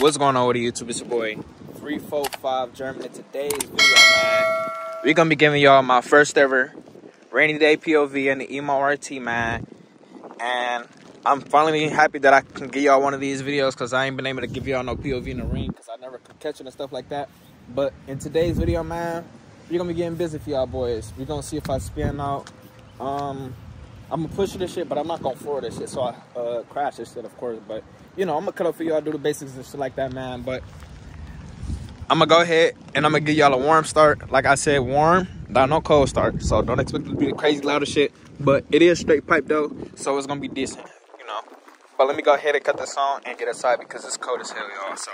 What's going on with YouTube? It's your boy 345 German. In today's video, man, we're gonna be giving y'all my first ever rainy day POV in the Hemi RT, man. And I'm finally happy that I can give y'all one of these videos because I ain't been able to give y'all no POV in the ring because I never could catch it and stuff like that. But in today's video, man, we're gonna be getting busy for y'all boys. We're gonna see if I spin out. Um, I'm gonna push this shit, but I'm not gonna floor this shit. So I uh, crash this shit, of course. But you know, I'm gonna cut up for y'all, do the basics and shit like that, man. But I'm gonna go ahead and I'm gonna give y'all a warm start. Like I said, warm, not no cold start. So don't expect it to be the crazy loud shit. But it is straight pipe though, so it's gonna be decent, you know. But let me go ahead and cut this on and get inside because it's cold as hell, y'all. So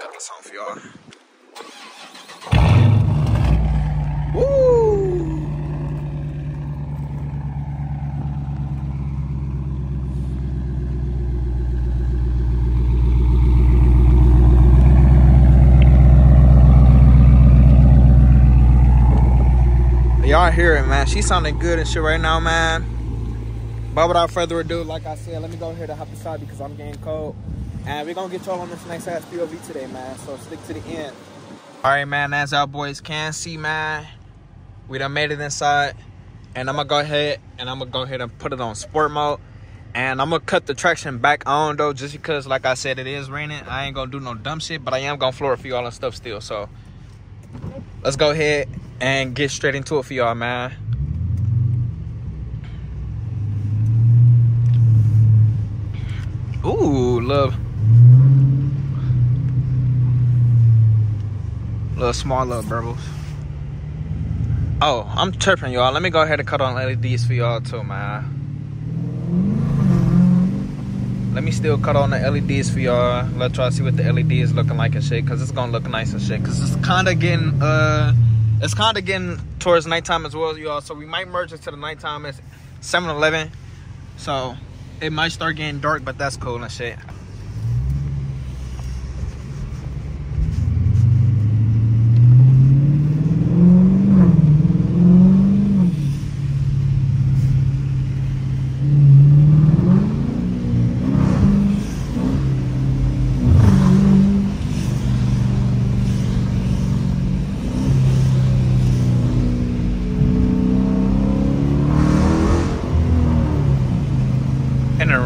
cut this on for y'all. Y'all hear it, man. She sounding good and shit right now, man. But without further ado, like I said, let me go ahead and hop inside because I'm getting cold. And we're going to get y'all on this nice ass POV today, man. So stick to the end. All right, man. As our boys can see, man, we done made it inside. And I'm going to go ahead and I'm going to go ahead and put it on sport mode. And I'm going to cut the traction back on, though, just because, like I said, it is raining. I ain't going to do no dumb shit, but I am going to floor a few y'all and stuff still. So let's go ahead and get straight into it for y'all, man. Ooh, love. Little small little burbles. Oh, I'm tripping, y'all. Let me go ahead and cut on LEDs for y'all too, man. Let me still cut on the LEDs for y'all. Let's try to see what the LED is looking like and shit. Cause it's gonna look nice and shit. Cause it's kinda getting uh it's kind of getting towards nighttime as well, y'all. So we might merge into the nighttime at 7-Eleven. So it might start getting dark, but that's cool and shit.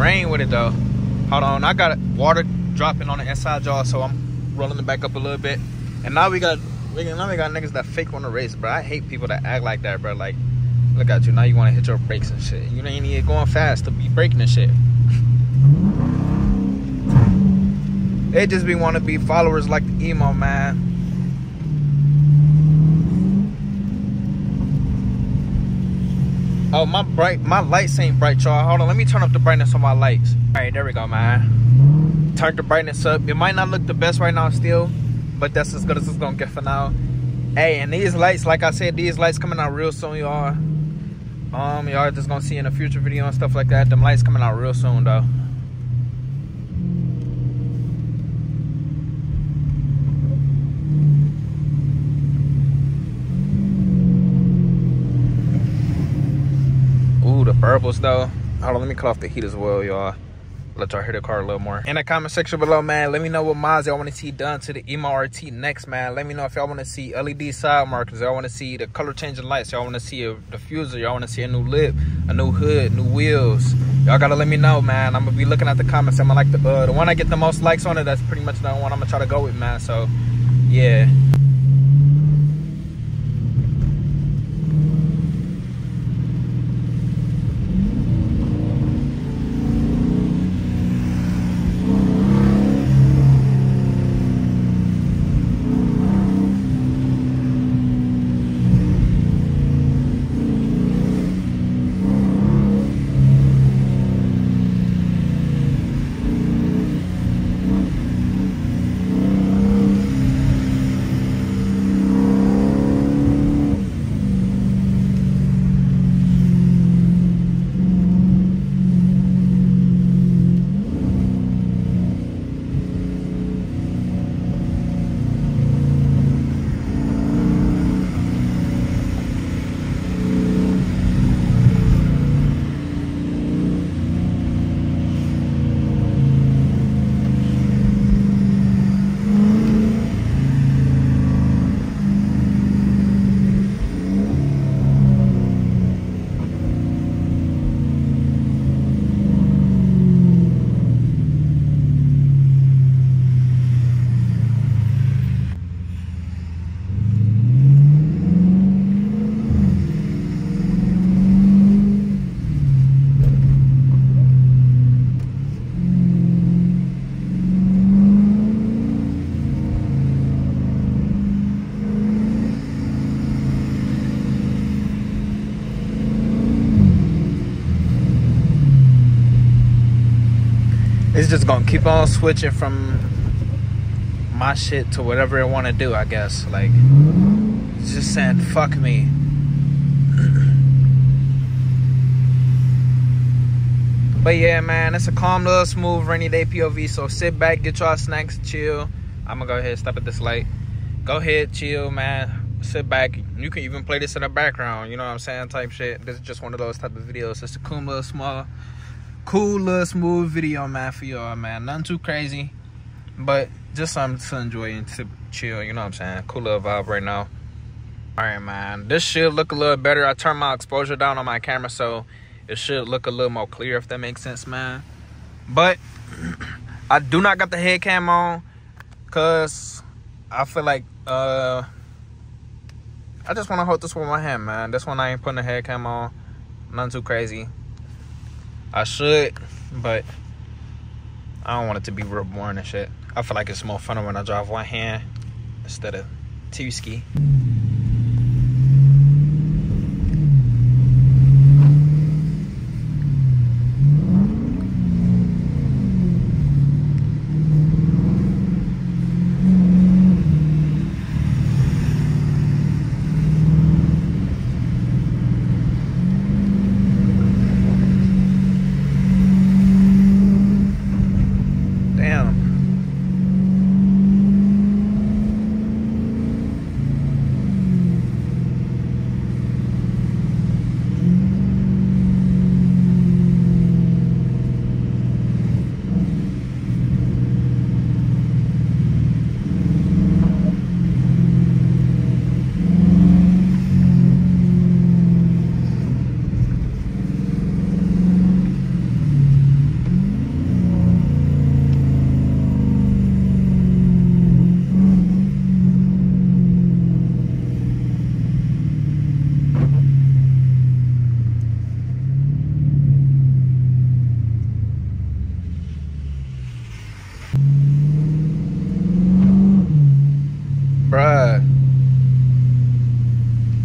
Rain with it though. Hold on, I got water dropping on the inside y'all, so I'm rolling it back up a little bit. And now we got we now we got niggas that fake on the race, bro. I hate people that act like that, bro. Like, look at you now. You want to hit your brakes and shit. You ain't even going fast to be braking and shit. They just be want to be followers like the emo man. My bright, my lights ain't bright, y'all. Hold on, let me turn up the brightness on my lights. All right, there we go, man. Turn the brightness up. It might not look the best right now still, but that's as good as it's gonna get for now. Hey, and these lights, like I said, these lights coming out real soon, y'all. Um, y'all just gonna see in a future video and stuff like that. Them lights coming out real soon, though. Though. Hold on, let me cut off the heat as well, y'all. Let y'all hear the car a little more. In the comment section below, man, let me know what mods y'all want to see done to the Hemi RT next, man. Let me know if y'all want to see LED side markers. Y'all want to see the color changing lights. Y'all want to see a diffuser. Y'all want to see a new lip, a new hood, new wheels. Y'all gotta let me know, man. I'm gonna be looking at the comments. I'm gonna like the uh, the one I get the most likes on it. That's pretty much the one I'm gonna try to go with, man. So, yeah. Just gonna keep on switching from my shit to whatever I want to do. I guess like just saying fuck me. But yeah, man, it's a calm, little, smooth, rainy day POV. So sit back, get y'all snacks, chill. I'm gonna go ahead, stop at this light. Go ahead, chill, man. Sit back. You can even play this in the background. You know what I'm saying? Type shit. This is just one of those type of videos. It's a cool little small, cool little smooth video, man, for y'all, man. Nothing too crazy, but just something to enjoy and to chill. You know what I'm saying? Cool little vibe right now. All right, man. This should look a little better. I turned my exposure down on my camera, so it should look a little more clear if that makes sense, man. But I do not got the head cam on because I feel like uh I just want to hold this with my hand, man. This one I ain't putting the head cam on. Nothing too crazy. I should, but I don't want it to be real boring and shit. I feel like it's more fun when I drive one hand instead of two ski.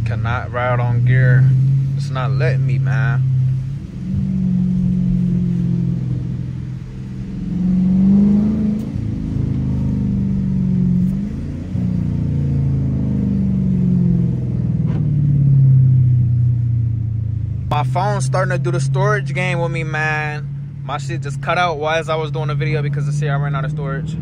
cannot ride on gear. It's not letting me, man. My phone's starting to do the storage game with me, man. My shit just cut out while I was doing the video because the see I ran out of storage.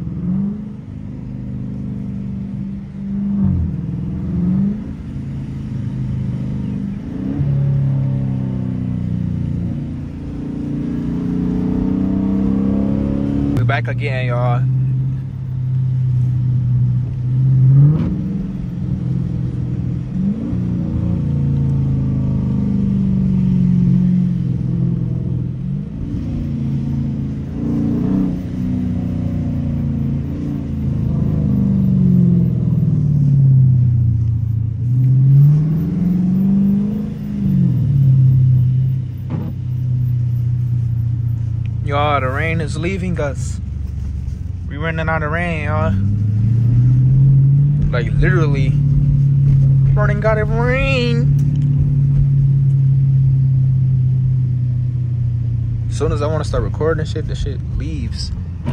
back again, y'all. Y'all, the rain is leaving us. We running out of rain, y'all. Like literally, running out of rain. As soon as I want to start recording shit, the shit leaves.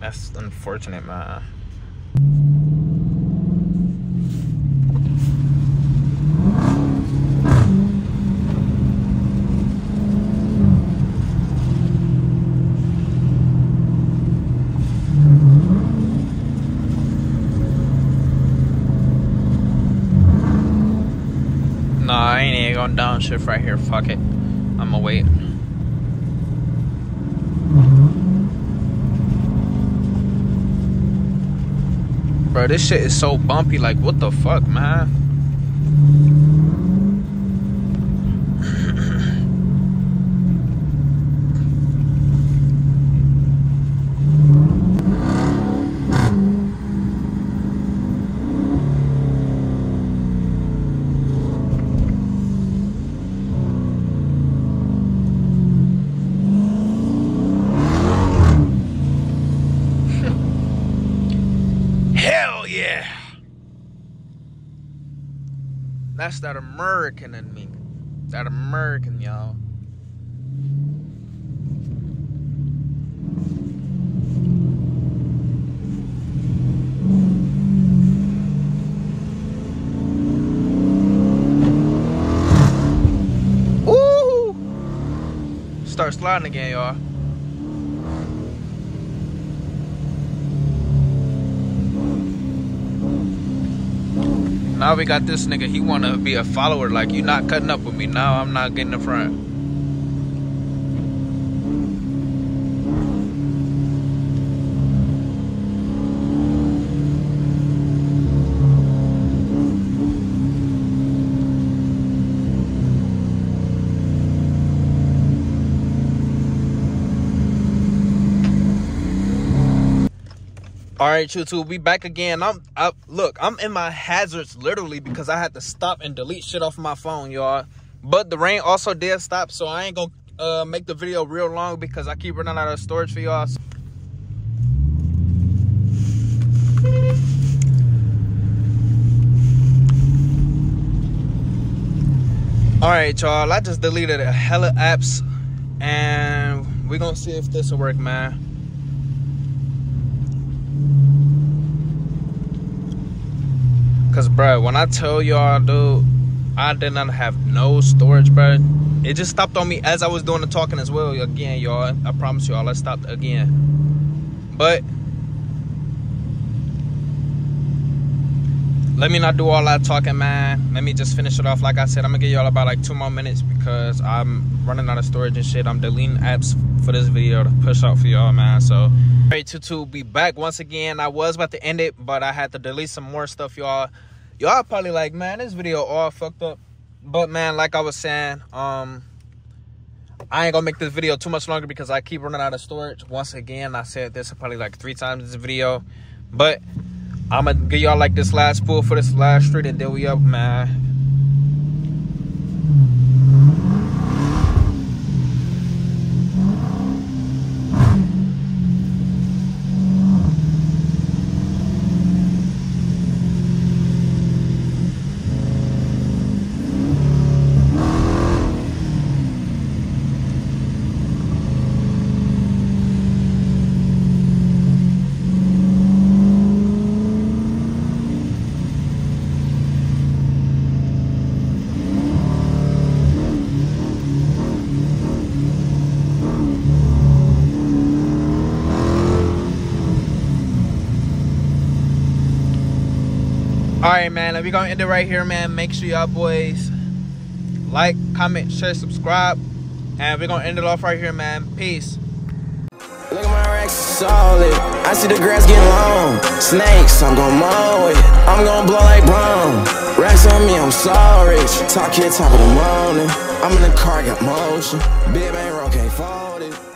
That's unfortunate, man. Downshift right here. Fuck it. I'm gonna wait. Mm-hmm. Bro, this shit is so bumpy. Like, what the fuck, man? That's that American in me. That American, y'all. Ooh! Start sliding again, y'all. Now we got this nigga, he wanna be a follower. Like, you not cutting up with me. Now I'm not getting in front. All right, YouTube, we back again. I'm I, look, I'm in my hazards literally because I had to stop and delete shit off my phone, y'all. But the rain also did stop, so I ain't gonna uh, make the video real long because I keep running out of storage for y'all. All right, y'all. I just deleted a hella apps, and we gonna see if this will work, man. Cause bro, when I tell y'all, dude, I did not have no storage, bro. It just stopped on me as I was doing the talking as well. Again, y'all, I promise y'all, I stopped again. But let me not do all that talking, man. Let me just finish it off. Like I said, I'm gonna give y'all about like two more minutes because I'm running out of storage and shit. I'm deleting apps for this video to push out for y'all, man. So ready to, to be back once again. I was about to end it, but I had to delete some more stuff, y'all. Y'all probably like, man, this video all fucked up. But man, like I was saying, um, I ain't gonna make this video too much longer because I keep running out of storage. Once again, I said this probably like three times in this video. But I'm gonna give y'all like this last pull for this last street and then we up, man. All right, man. We're gonna end it right here, man. Make sure y'all boys like, comment, share, subscribe, and we're gonna end it off right here, man. Peace. Look at my racks solid. I see the grass getting long. Snakes, I'm gonna mow it. I'm gonna blow like brown. Racks on me, I'm sorry. Talk here top of the morning. I'm in the car, got motion. Big bang roll can't fold it.